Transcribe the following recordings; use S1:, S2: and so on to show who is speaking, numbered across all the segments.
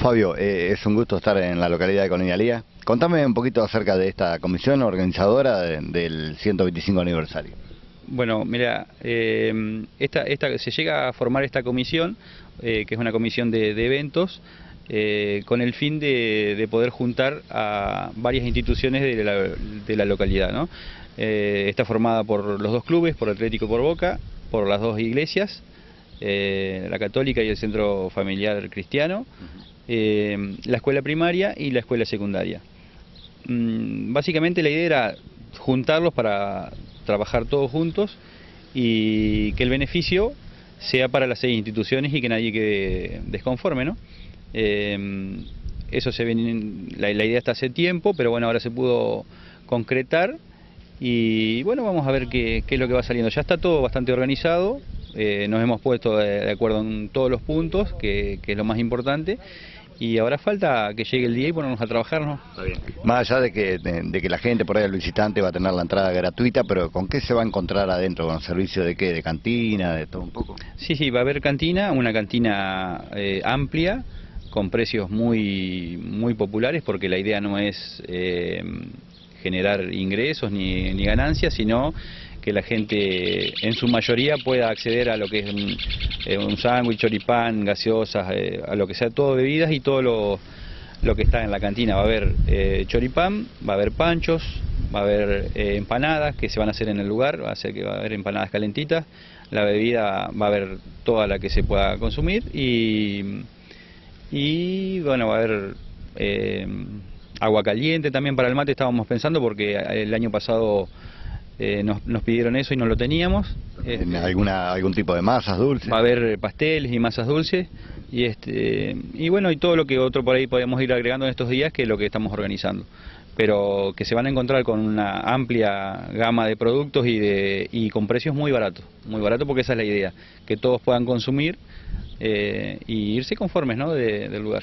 S1: Fabio, eh, es un gusto estar en la localidad de Colonialía. Contame un poquito acerca de esta comisión organizadora del 125 aniversario.
S2: Bueno, mira, eh, esta, se llega a formar esta comisión, eh, que es una comisión de, eventos, con el fin de, poder juntar a varias instituciones de la, de la localidad. ¿no? está formada por los dos clubes, por Atlético por Boca, por las dos iglesias, la católica y el centro familiar cristiano, eh, la escuela primaria y la escuela secundaria. Mm, básicamente la idea era juntarlos para trabajar todos juntos y que el beneficio sea para las seis instituciones y que nadie quede desconforme, ¿no? Eh, eso se la, idea está hace tiempo, pero bueno, ahora se pudo concretar y bueno, vamos a ver qué, es lo que va saliendo. Ya está todo bastante organizado, eh, nos hemos puesto de, acuerdo en todos los puntos, que es lo más importante, y ahora falta que llegue el día y ponernos a trabajar, ¿no? Está bien.
S1: Más allá de que, de, que la gente por ahí, el visitante, va a tener la entrada gratuita, pero ¿con qué se va a encontrar adentro? ¿Con servicio de qué? ¿De cantina? ¿De todo un poco?
S2: Sí, sí, va a haber cantina, una cantina eh, amplia, con precios muy, muy populares, porque la idea no es eh, generar ingresos ni, ni ganancias, sino que la gente en su mayoría pueda acceder a lo que es un, eh, sándwich, choripán, gaseosas, eh, a lo que sea todo bebidas y todo lo, que está en la cantina. Va a haber eh, choripán, va a haber panchos, va a haber empanadas que se van a hacer en el lugar, va a ser que va a haber empanadas calentitas, la bebida va a haber toda la que se pueda consumir y, y bueno, va a haber agua caliente también para el mate, estábamos pensando porque el año pasado eh, nos, pidieron eso y no lo teníamos.
S1: ¿Alguna, ¿Algún tipo de masas dulces?
S2: Va a haber pasteles y masas dulces y este y bueno y todo lo que otro por ahí podemos ir agregando en estos días que es lo que estamos organizando pero que se van a encontrar con una amplia gama de productos y de y con precios muy baratos muy baratos porque esa es la idea que todos puedan consumir eh, y irse conformes ¿no? del lugar.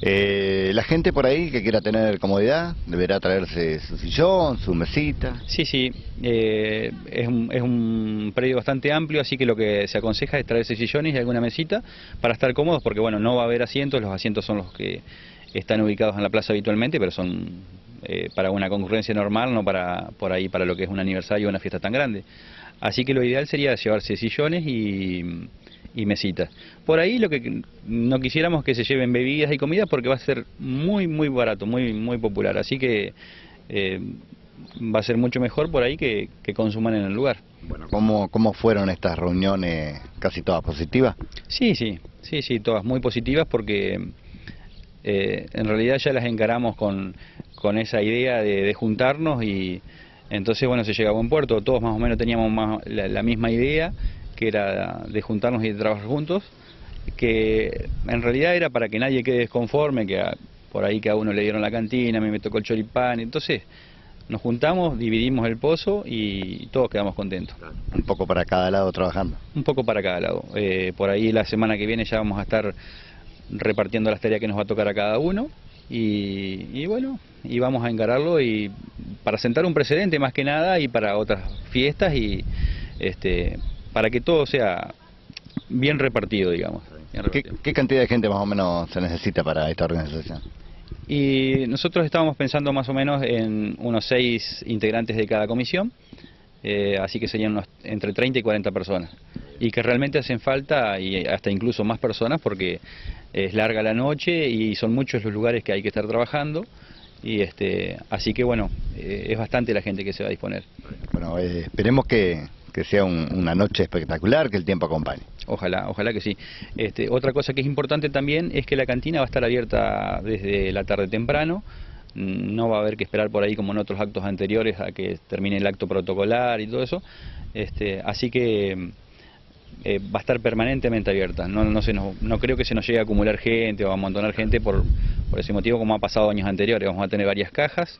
S1: Eh, la gente por ahí que quiera tener comodidad deberá traerse su sillón, su mesita.
S2: Sí, sí, eh, es, un, es un predio bastante amplio, así que lo que se aconseja es traerse sillones y alguna mesita para estar cómodos, porque bueno, no va a haber asientos, los asientos son los que están ubicados en la plaza habitualmente, pero son para una concurrencia normal, no para por ahí para lo que es un aniversario o una fiesta tan grande. Así que lo ideal sería llevarse sillones y y mesitas. Por ahí lo que no quisiéramos que se lleven bebidas y comidas porque va a ser muy muy barato, muy muy popular, así que eh, va a ser mucho mejor por ahí que, consuman en el lugar.
S1: Bueno, ¿cómo, ¿cómo fueron estas reuniones? ¿Casi todas positivas?
S2: Sí, sí, sí, sí, todas muy positivas porque eh, en realidad ya las encaramos con, con esa idea de, juntarnos y entonces bueno, se llega a buen puerto, todos más o menos teníamos más, la misma idea que era de juntarnos y de trabajar juntos, que en realidad era para que nadie quede desconforme, que por ahí que a uno le dieron la cantina, a mí me tocó el choripán, entonces nos juntamos, dividimos el pozo y todos quedamos contentos.
S1: Un poco para cada lado trabajando.
S2: Un poco para cada lado. Eh, por ahí la semana que viene ya vamos a estar repartiendo las tareas que nos va a tocar a cada uno y, y, bueno, y vamos a encararlo y para sentar un precedente más que nada y para otras fiestas y este para que todo sea bien repartido, digamos.
S1: ¿Qué, cantidad de gente más o menos se necesita para esta organización?
S2: Y nosotros estábamos pensando más o menos en unos seis integrantes de cada comisión, eh, así que serían entre 30 y 40 personas. Y que realmente hacen falta, y hasta incluso más personas, porque es larga la noche y son muchos los lugares que hay que estar trabajando. Y este, así que bueno, eh, es bastante la gente que se va a disponer.
S1: Bueno, eh, esperemos que, que sea una noche espectacular, que el tiempo acompañe.
S2: Ojalá, ojalá que sí. Este, otra cosa que es importante también es que la cantina va a estar abierta desde la tarde temprano, no va a haber que esperar por ahí como en otros actos anteriores a que termine el acto protocolar y todo eso, este, así que eh, va a estar permanentemente abierta, no, no, se no creo que se nos llegue a acumular gente o a amontonar gente por, por ese motivo como ha pasado años anteriores, vamos a tener varias cajas,